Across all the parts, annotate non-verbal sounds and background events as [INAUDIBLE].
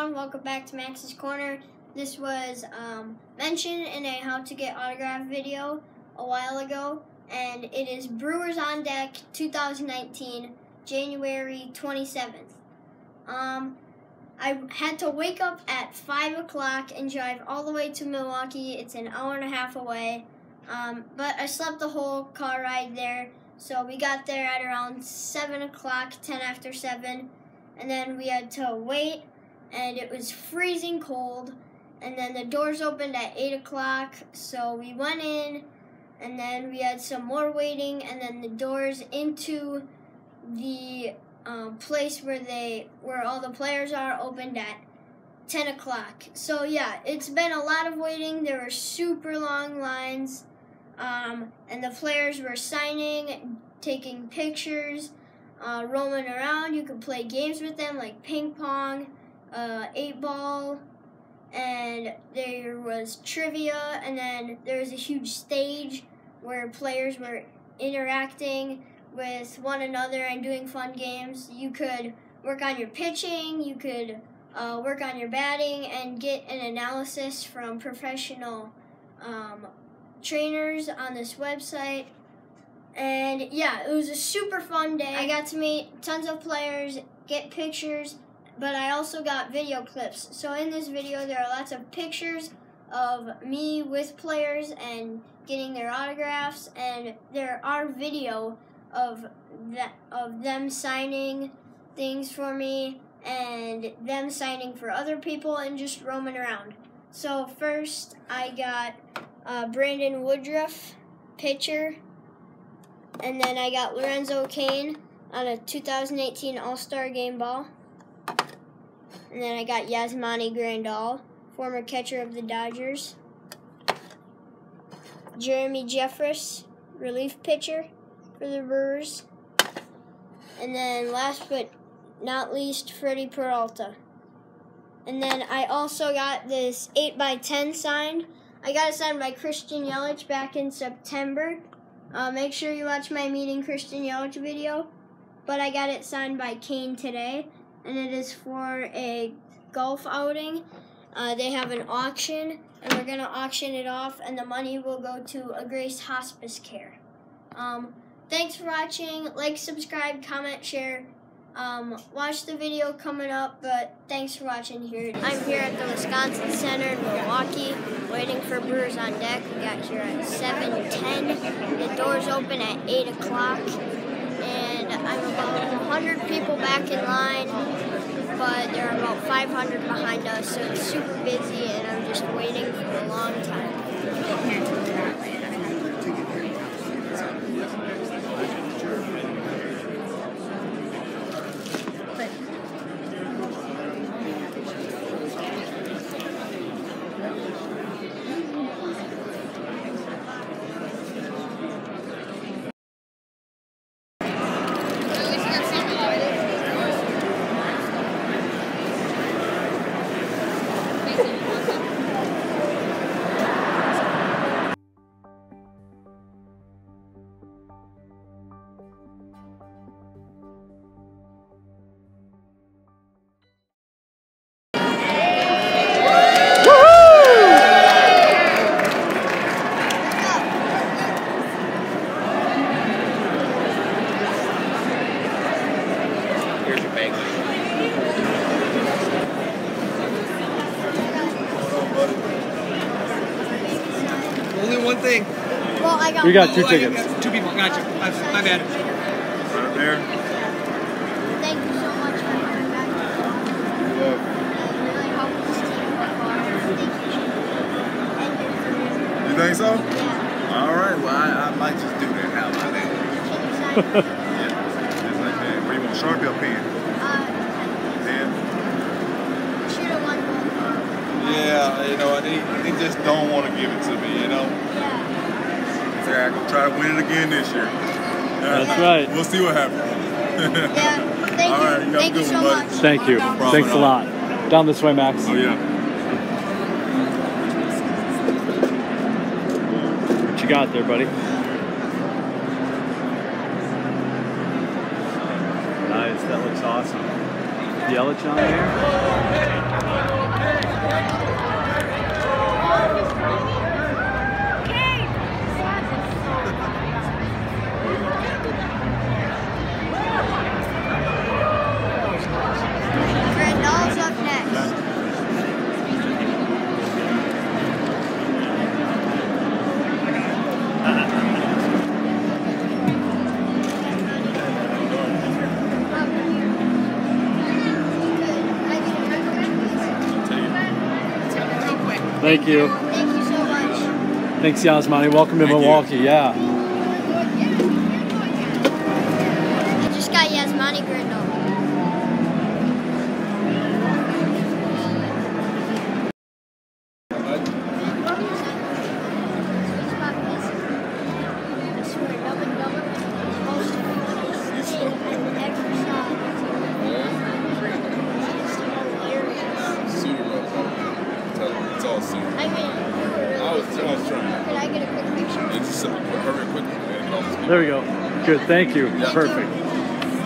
Welcome back to Max's Corner. This was um, mentioned in a how to get autograph video a while ago, and it is Brewers on Deck 2019, January 27th. Um, I had to wake up at 5 o'clock and drive all the way to Milwaukee. It's an hour and a half away, um, but I slept the whole car ride there. So we got there at around 7 o'clock, 10 after 7, and then we had to wait and it was freezing cold. And then the doors opened at 8 o'clock, so we went in, and then we had some more waiting, and then the doors into the um, place where they where all the players are opened at 10 o'clock. So yeah, it's been a lot of waiting. There were super long lines, um, and the players were signing, taking pictures, uh, roaming around. You could play games with them like ping pong uh, eight ball, and there was trivia, and then there was a huge stage where players were interacting with one another and doing fun games. You could work on your pitching, you could uh, work on your batting, and get an analysis from professional um, trainers on this website. And yeah, it was a super fun day. I got to meet tons of players, get pictures, but I also got video clips. So in this video, there are lots of pictures of me with players and getting their autographs, and there are video of that of them signing things for me and them signing for other people and just roaming around. So first, I got uh, Brandon Woodruff pitcher, and then I got Lorenzo Cain on a 2018 All Star Game ball. And then I got Yasmani Grandal, former catcher of the Dodgers. Jeremy Jeffress, relief pitcher for the Brewers. And then last but not least, Freddy Peralta. And then I also got this 8x10 signed. I got it signed by Christian Yelich back in September. Uh, make sure you watch my meeting Christian Yelich video. But I got it signed by Cain today and it is for a golf outing. Uh, they have an auction, and we're going to auction it off, and the money will go to a Grace Hospice Care. Um, thanks for watching. Like, subscribe, comment, share. Um, watch the video coming up, but thanks for watching here. I'm here at the Wisconsin Center in Milwaukee, waiting for Brewers on deck. We got here at 7.10. The doors open at 8 o'clock, I'm about 100 people back in line, but there are about 500 behind us, so it's super busy, and I'm just waiting for a long time. One thing. Well, I got We got two Oh, I tickets. got Two people. Gotcha. My, my bad. Right there. Thank you so much for coming back. It really helped this team work hard. Thank you. And your career. You think so? Yeah. All right. Well, I, I might just do that. How [LAUGHS] they, they just don't want to give it to me, you know? So I'm going to try to win it again this year. That's right. We'll see what happens. yeah, thank All right, you. Thank you so much. Thank you. No Thanks a lot. Down this way, Max. Oh, yeah. What you got there, buddy? Nice. That looks awesome. Yellow Ellich on there? Thank you. Thank you so much. Thanks, Yasmani. Welcome to Thank Milwaukee. You. Yeah. good. Thank you. Yeah. Perfect.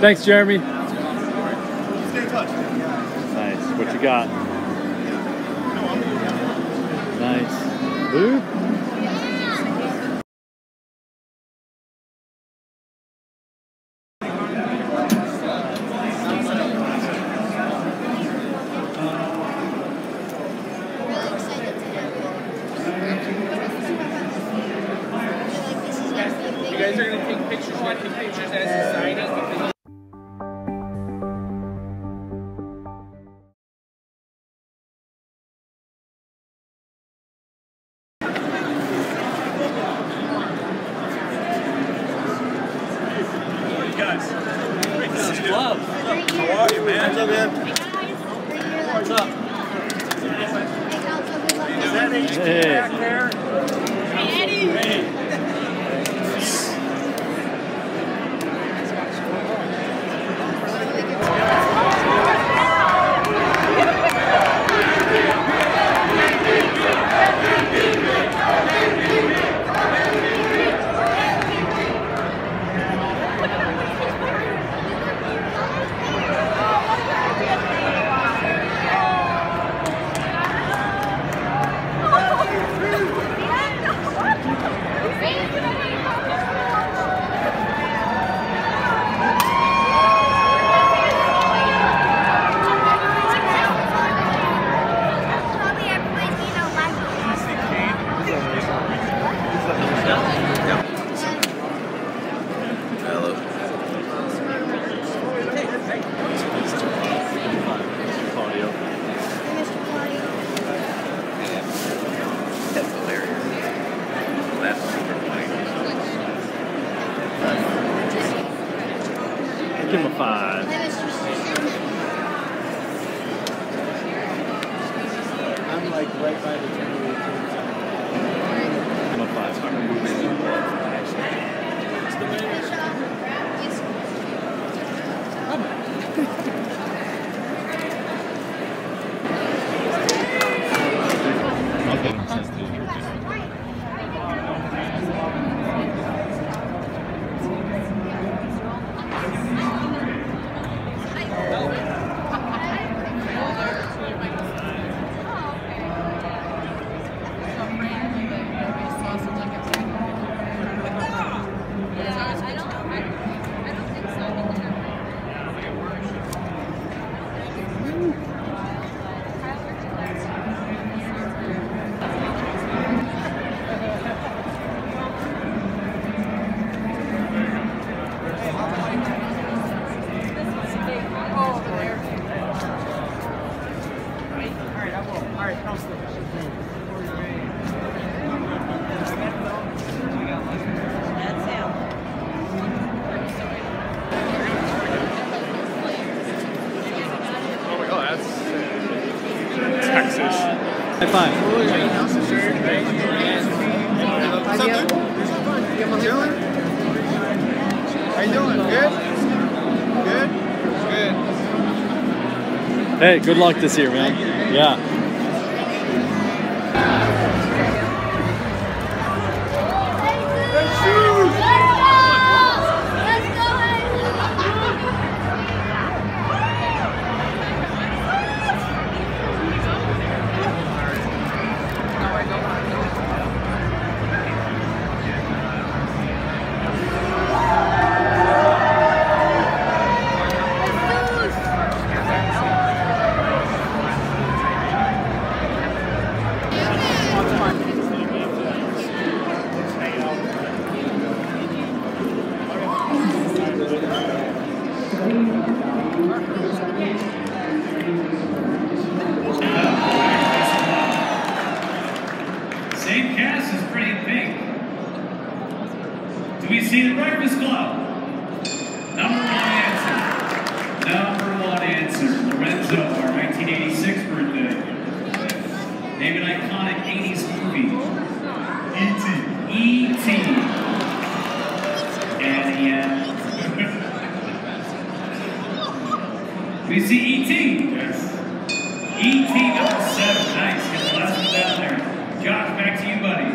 Thanks, Jeremy. Stay in touch. Nice. What you got? Nice. Ooh. 21 computers as a signing because Hey, good luck this year, man. Yeah. 18. And yeah. Uh, we [LAUGHS] see E.T. Yes. E.T. number oh, seven. Nice. Get the last one down there. Josh, back to you, buddy.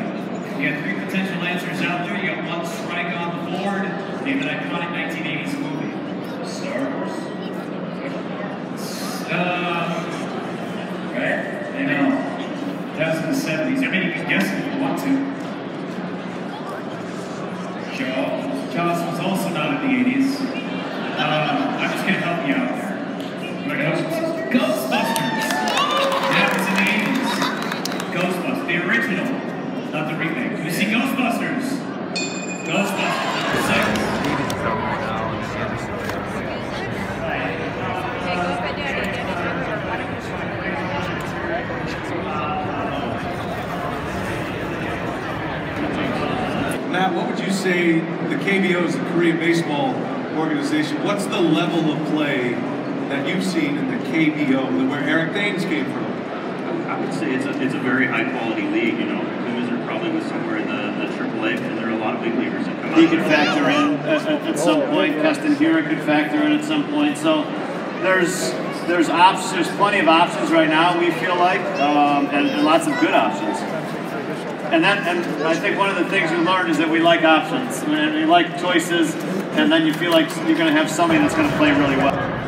You got three potential answers out there. You got one strike on the board. Name an iconic He could factor in at, at- some point. Keston Hiura could factor in at some point. So there's there's options. There's plenty of options right now. We feel like, um, and, and lots of good options. And that, and I think one of the things we learned is that we like options. And we like choices, and then you feel like you're going to have somebody that's going to play really well.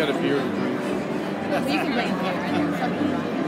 Got a beard. Well, you can blame Karen. Fuck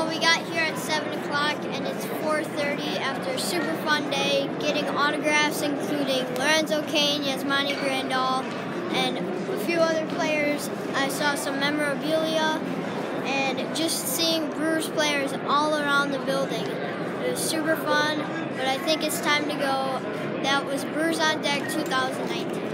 Well, we got here at 7 o'clock and it's 4.30 after a super fun day getting autographs including Lorenzo Cain, Yasmani Grandal, and a few other players. I saw some memorabilia and just seeing Brewers players all around the building. It was super fun, but I think it's time to go. That was Brewers on Deck 2019.